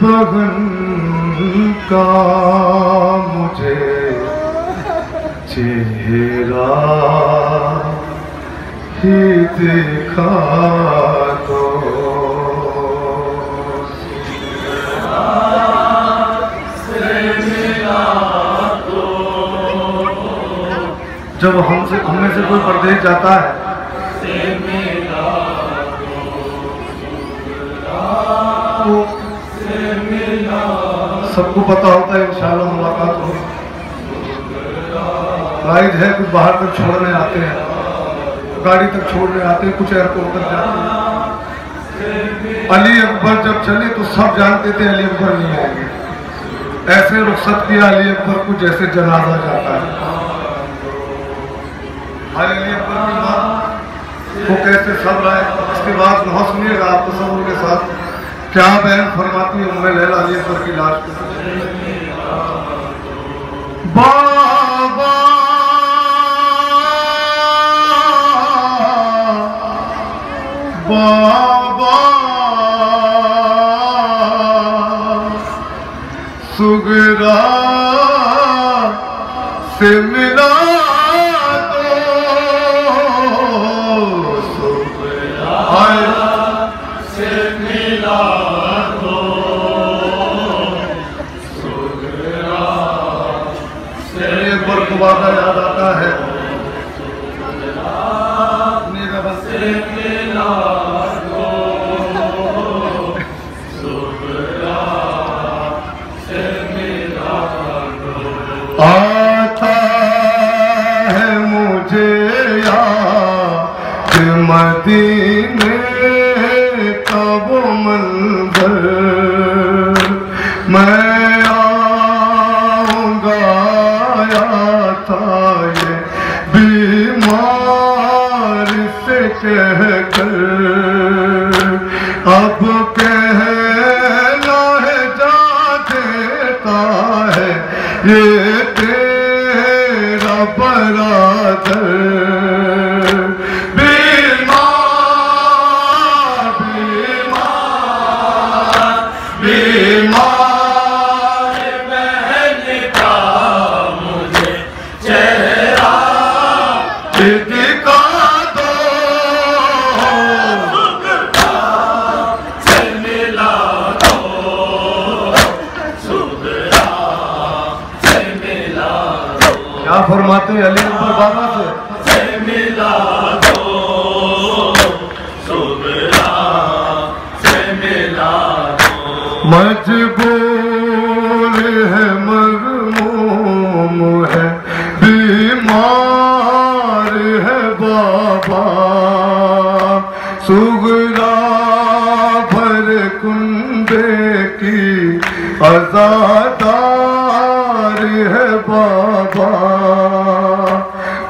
بغن کا مجھے چہرہ ہی دکھا دو جب ہم سے ہم میں سے کوئی پردیش جاتا ہے سب کو پتا ہوتا ہے انشاءاللہ ملاقات ہو۔ رائج ہے، کچھ باہر تک چھوڑنے آتے ہیں۔ گاڑی تک چھوڑنے آتے ہیں، کچھ ایئرپورٹ تک جاتے ہیں۔ علی اکبر جب چلے تو سب جانتے تھے علی اکبر نہیں آئیں گے ایسے رخصت کیا علی اکبر کو جیسے جنازہ جاتا ہے۔ بھائی علی اکبر کی بات کو کیسے سب رائے اس کے بعد بہت سنیے گا آپ تصور کے ساتھ۔ کیا بہن فرماتی ہے؟ ام لیلا علی اکبر کی لاش کو۔ بابا! بابا! سگرا سے ملا علی اکبر کو وعدہ یاد آتا ہے۔ آتا ہے مجھے یاد، مدینے کا وہ منظر۔ سے فرماتے ہیں، علی اکبر بابا سے ملا دو سے ملا دو مجبور ہے مغموم ہے، بیمار ہے بابا۔ سگرا بھر کنبے کی ازادہ ازادار ہے بابا۔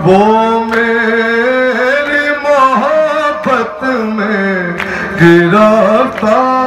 وہ میری محبت میں گرفتار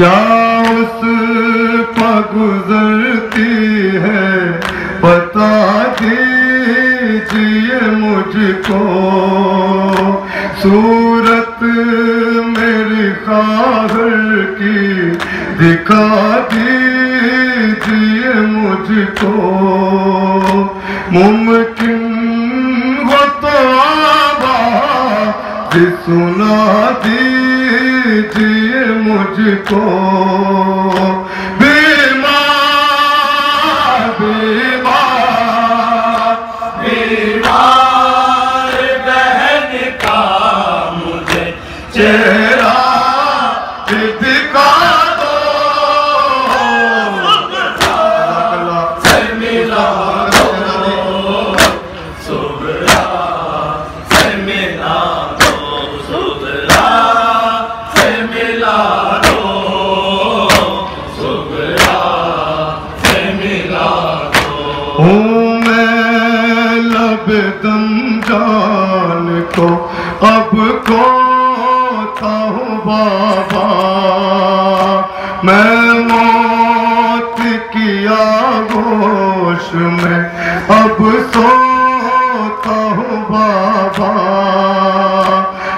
کیا اس پا گزرتی ہے بتا دیجیے مجھ کو صورت میری خواہر کی، دکھا دیجیے مجھ کو ممکن ہو سنا دیجیے مجھ میں لب دم جان کو اب کوتا ہوں بابا۔ میں موت کی آگوش میں اب سوتا ہوں بابا۔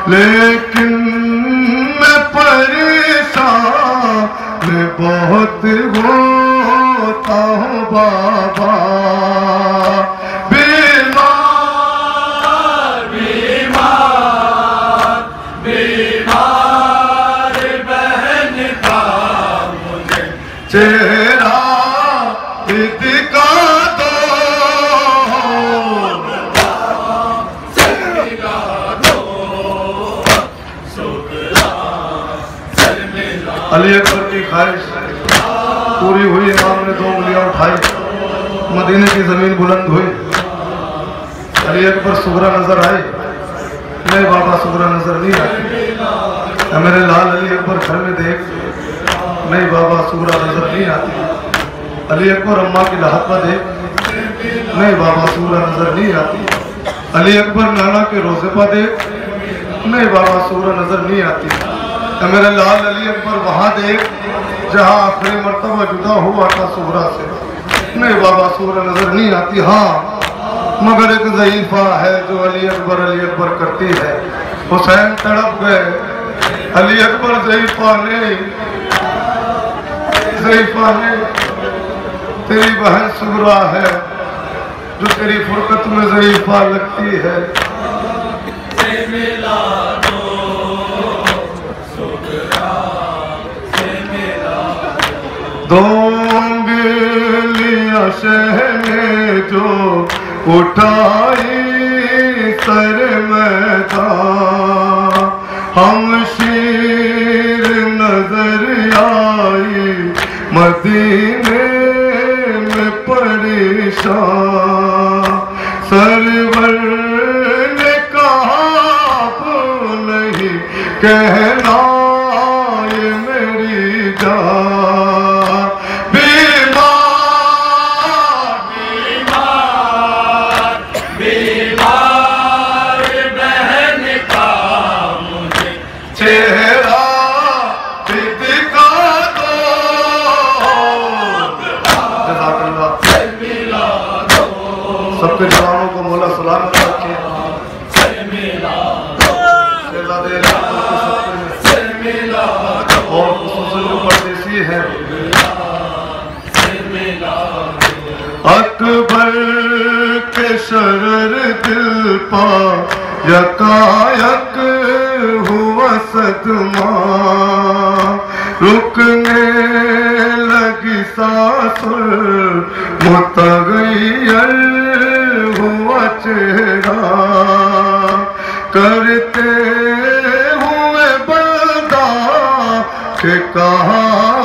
لیکن میں پریشان میں بہت ہوتا ہوں بابا۔ علی اکبر کی خواہش پوری ہوئی، امام نے دو انگلیاں اٹھائی، مدینے کی زمین بلند ہوئی۔ علی اکبر سغرا نظر آئی نہیں بابا سغرا نظر نہیں آتی اے میرے لال علی اکبر گھر میں دیکھ۔ نہیں بابا سغرا نظر نہیں آتی۔ علی اکبر اماں کی لحظہ دیکھ۔ نہیں بابا سغرا نظر نہیں آتی۔ علی اکبر نانا کے روزے پا دیکھ۔ نہیں بابا سغرا نظر نہیں آتی۔ اے میرے لال علی اکبر وہاں دیکھ، جہاں آخری مرتبہ جدا ہوا تھا سغرا سے۔ نہیں بابا سغرا نظر نہیں آتی ہاں مگر ایک ضعیفہ ہے جو علی اکبر علی اکبر کرتی ہے۔ حسین تڑپ گئے۔ علی اکبر ضعیفہ نے ضعیفہ نے تیری بہن سغرا ہے، جو تیری فرقت میں ضعیفہ لگتی ہے۔ دو انگلیاں شہ نے جو اٹھائی سر میدان۔ ہم شیر نظر آئی مدینے میں پریشان۔ سرور نے کہا اب نہیں کہنا سب کے جوانوں کو مولا سلامت رکھے اور خصوصاً جو پردیسی ہے۔ اکبر کے شرر دل پا، یکایک ہوا صدمہ۔ رکنے لگی سانس متغیر۔ ہوا چہرہ کرتے ہوئے بندہ کہ کہاں